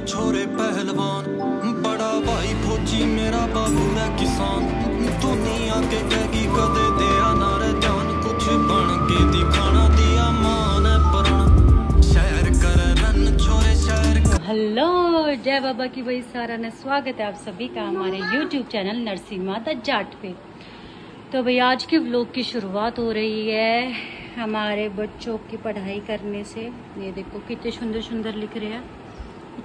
छोरे पहलवान, बड़ा भाई फौजी, मेरा बाबू है किसान। दुनिया के कहेगी कदे दिया ना रे जान, कुछ बन के दिखाना दिया मान है परण। शहर कर रन छोरे, शहर कर हेलो, जय बाबा की वही सारा ने स्वागत है आप सभी का हमारे यूट्यूब चैनल नरसिंह माता जाट पे। तो भाई, आज के व्लॉग की शुरुआत हो रही है हमारे बच्चों की पढ़ाई करने से। ये देखो कितने सुंदर सुंदर लिख रहे हैं।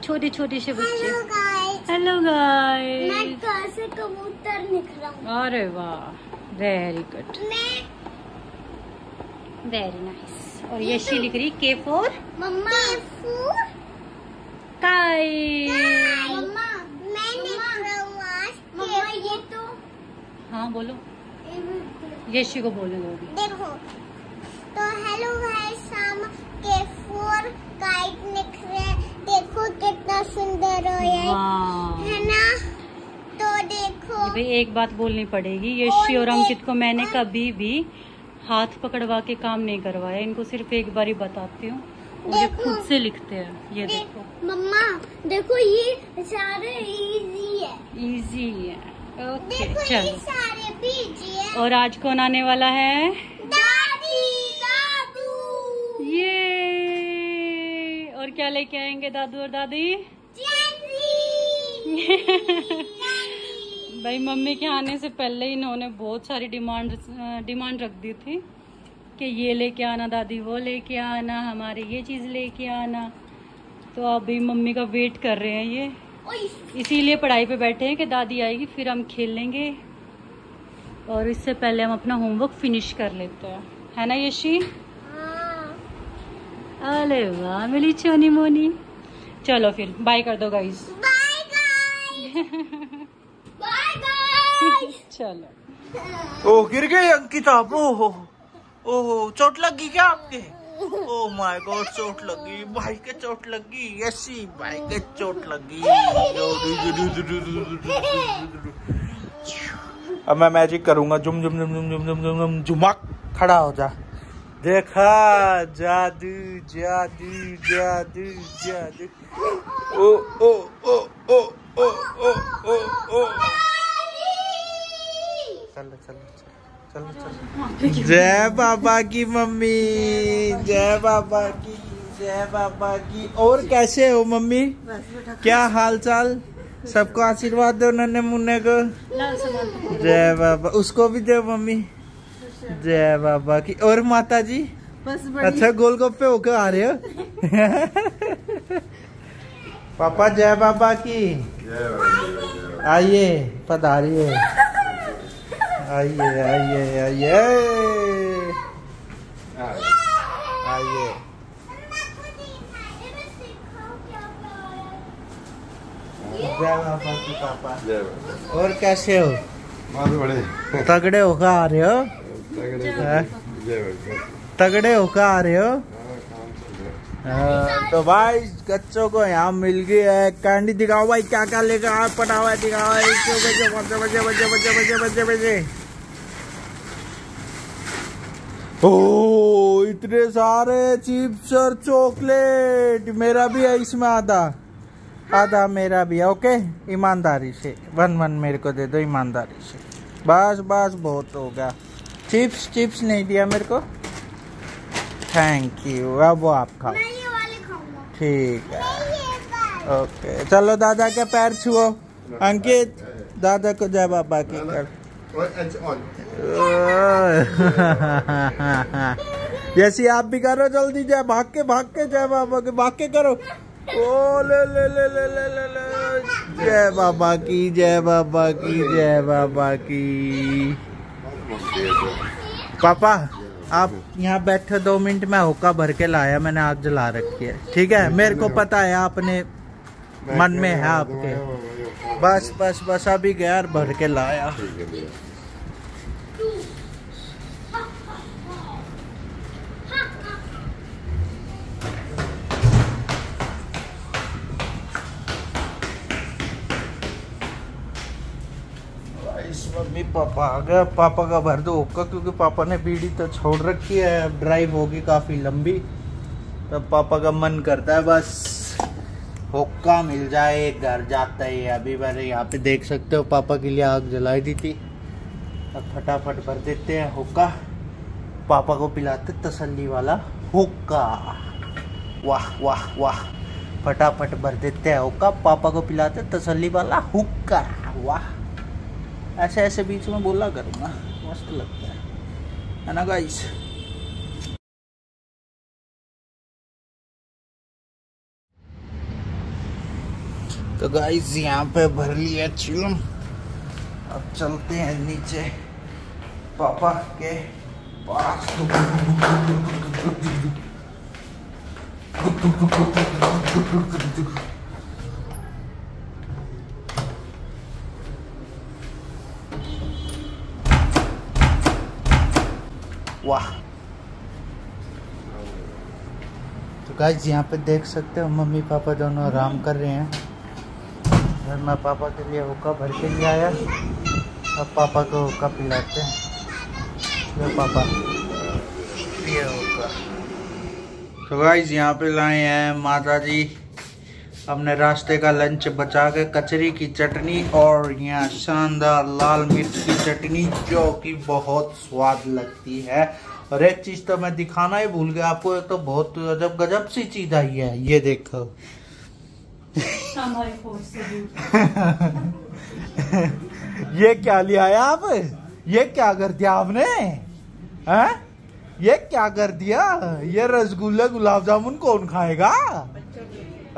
छोटे छोटे से बच्चे। हेलो गाइस मैं गाइस घर कबूतर निकला हूँ? अरे वाह वेरी गुड वेरी नाइस और ये यशी लिख रही के फोर मम्मा। काई हूँ ये तो हाँ बोलो। यशी को बोलने दो देखो। तो हेलो गाइस शाम के फोर काइट निकले देखो कितना सुंदर हो ये। है ना? तो देखो। भाई एक बात बोलनी पड़ेगी यशी और अंकित को मैंने कभी भी हाथ पकड़वा के काम नहीं करवाया इनको सिर्फ़ एक बार ही बताती हूँ। ये खुद से लिखते हैं ये देखो। मम्मा देखो ये सारे इजी है। इजी है। ओके देखो ये चलो। सारे भी इजी है। और आज कौन आने वाला है? और क्या लेके आएँगे दादू और दादी? भाई मम्मी के आने से पहले ही इन्होंने बहुत सारी डिमांड डिमांड रख दी थी कि ये लेके आना दादी वो लेके आना हमारे ये चीज़ लेके आना। तो अभी मम्मी का वेट कर रहे हैं ये। इसीलिए पढ़ाई पे बैठे हैं कि दादी आएगी फिर हम खेल लेंगे और इससे पहले हम अपना होमवर्क फिनिश कर लेते हैं। है ना यशी? अरे वाह मिली चोनी मोनी चलो फिर बाय कर दो guys bye guys bye guys चलो ओ गिर गए अंकिता आप ओहो ओहो चोट लगी क्या आपके ओ माय गॉड चोट लगी भाई के चोट लगी यसी भाई के चोट लगी अब मैं मैजिक करूँगा जुम जुम जुम जुम जुम जुम जुम जुम जुमक खड़ा हो जा देखा, जादू जादू जादू जादू। ओ ओ ओ ओ ओ ओ ओ ओ। चलो चलो चलो चलो जय बाबा की मम्मी, जय बाबा की, जय बाबा की। और कैसे हो मम्मी? क्या हाल चाल सबको आशीर्वाद दो, नन्हे मुन्ने को। जय बाबा। उसको भी दो मम्मी। जय बाबा की। और माता जी बस अच्छा गोलगप्पे होके आ रहे हो? पापा जय बाबा की। आइए पधारिए। आइए आइए आइए। आइए। जय बाबा की पापा। और कैसे हो? तगड़े होकर आ रहे हैं? तगड़े होकर आ रहे हो? हाँ, तो भाई बच्चों को यहाँ मिल गई है। कैंडी दिखाओ भाई क्या क्या लेकर आए पटावा दिखाओ भाई बजे बजे बजे बजे बजे बजे बजे बजे। ओ इतने सारे चिप्स और चॉकलेट। मेरा भी है इसमें आधा। आधा मेरा भी है ओके? ईमानदारी से। वन वन मेरे को दे दो ईमानदारी से। बस बस बहुत हो गया। चिप्स चिप्स नहीं दिया मेरे को। थैंक यू अब वो आप खाओ मैं ये वाले खाऊँगा। ठीक है। मैं ये वाले ओके चलो दादा के पैर छुओ। अंकित दादा को जय बाबा की कर। जैसी आप भी करो जल्दी जय भाग के भाग के जय बाबा के भाग के करो। ओ ले ले ले ले ले ले ले। जय बाबा की जय बाबा की जय बाबा की। पापा आप यहाँ बैठे दो मिनट में होका भर के लाया मैंने आग जला रखी है। ठीक है? मेरे को पता है आपने मन में है आपके। बस बस बस अभी गया भर के लाया। मम्मी, पापा आ गया पापा का भर दो होगा क्योंकि पापा ने बीड़ी तो छोड़ रखी है। अब ड्राइव होगी काफ़ी लंबी। तब पापा का मन करता है, बस। हुक्का मिल जाए, घर जाता है। अभी मैंने यहाँ पे देख सकते हो, पापा के लिए आग जलाई दी थी। अब फटाफट भर देते हैं हुक्का। पापा को पिलाते तसल्ली वाला हुक्का। वाह वाह वाह। फटाफट भर देते हैं हुक्का। पापा को पिलाते तसल्ली वाला हुक्का। वाह। ऐसे ऐसे बीच में बोला करूँगा। मस्त लगता है। है ना गाइस तो गाइस यहाँ पे भर लिया चिलम अब चलते हैं नीचे। पापा के पास। वाह। तो गाइस यहाँ पे देख सकते हो, मम्मी पापा दोनों आराम कर रहे हैं। और मैं पापा के लिए हुक्का भर के लिए आया। अब पापा को हुक्का पिलाते हैं। लो पापा। पिए हुक्का। तो गाइस यहाँ पे लाए हैं माता जी अपने रास्ते का लंच बचा के कचरी की चटनी और यहाँ शानदार लाल मिर्च की चटनी जो कि बहुत स्वाद लगती है। और एक चीज़ तो मैं दिखाना ही भूल गया आपको एक तो बहुत गजब गजब सी चीज़ आई है ये देखो। ये क्या लिया है आप? ये क्या कर दिया आपने? हैं? ये क्या कर दिया? ये रसगुल्ले गुलाब जामुन कौन खाएगा?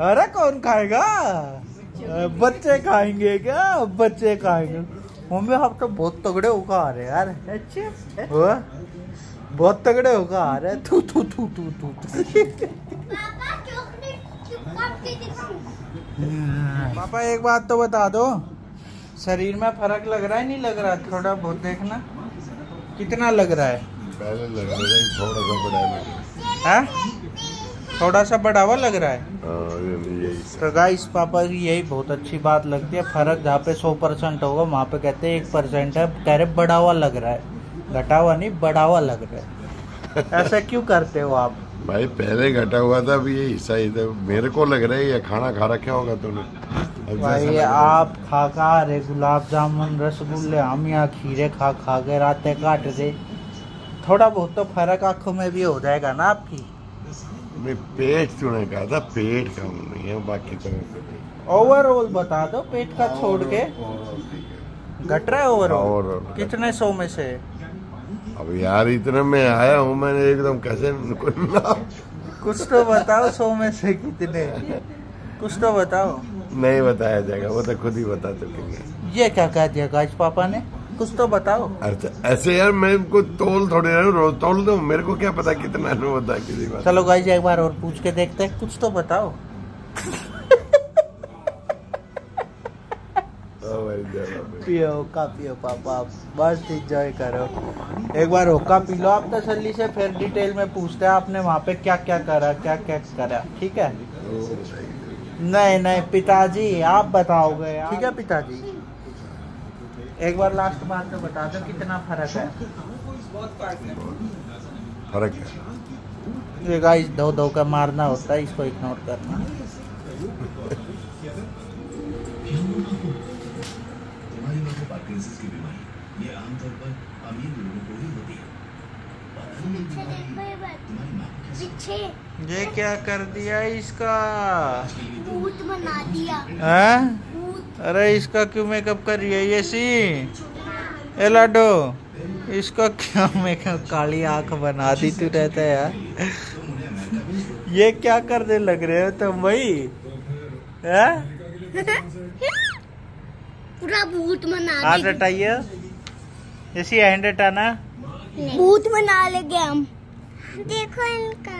अरे कौन खाएगा? बच्चे खाएँगे क्या? बच्चे खाएँगे। मम्मी आप तो बहुत तगड़े होकर आ रहे यार। अच्छे वो? बहुत तगड़े होकर आ रहे हैं। थू थू थू थू थू पापा एक बात तो बता दो। शरीर में फ़र्क लग रहा है नहीं लग रहा? थोड़ा बहुत देखना। कितना लग रहा है? पहले लग रहा था थोड़ा सा लग हैं? थोड़ा सा बढ़ावा लग रहा है। हाँ तो गाइस पापा की यही बहुत अच्छी बात लगती है। फ़र्क जहाँ पे सौ परसेंट होगा वहाँ पे कहते हैं एक परसेंट है। कह रहे बढ़ावा लग रहा है। घटावा नहीं बढ़ावा लग रहा है। ऐसा क्यों करते हो आप? भाई पहले घटा हुआ था अभी ये हिस्सा ही था। मेरे को लग रहा है ये खाना खा रखा होगा तुमने भाई आप खा खा रहे गुलाब जामुन रसगुल्ले हम यहाँ खीरे खा खा के रातें काट रहे थोड़ा बहुत तो फ़र्क आँखों में भी हो जाएगा ना आपकी? मैं पेट तूने कहा था? पेट कम नहीं है बाकी तो। ओवरऑल बता दो पेट का छोड़ के। घट रहा है ओवरऑल कितने सौ में से? अब यार इतने में आया हूँ मैंने एकदम कैसे कुछ तो बताओ सौ में से कितने। कुछ तो बताओ। नहीं बताया जाएगा वो तो खुद ही बता चुकेंगे ये क्या कह दिया गाइस पापा ने? कुछ तो बताओ। अच्छा ऐसे यार मैं इनको तोल थोड़े रहा हूँ रोज तोल दो। मेरे को क्या पता कितना है बता किसी बात चलो गाइस एक बार और पूछ के देखते हैं। कुछ तो बताओ। बाबा। पियो होका पियो पापा। बस एंजॉय करो। एक बार होका पी लो आप तसल्ली से फिर डिटेल में पूछते हैं आपने वहाँ पे क्या क्या करा क्या क्या करा। ठीक है? भाई। नहीं नहीं पिताजी आप बताओगे ठीक है पिताजी। एक बार लास्ट बार तो बता दो कितना फ़र्क है? फ़र्क है। ये गाइस दो दो का मारना होता है इसको इग्नोर करना। ये बात पीछे ये क्या कर दिया इसका? भूत बना दिया। हैं? अरे इसका क्यों मेकअप कर रही है ये सी ए लाडो इसका क्या मेकअप काली आँख बना दी तू रहता है यार। ये क्या करने लग रहे हो तुम भाई? हैं? पूरा भूत बना हाथ हटाइए इसी हैंड हटाना भूत बना लेंगे हम। देखो इनका।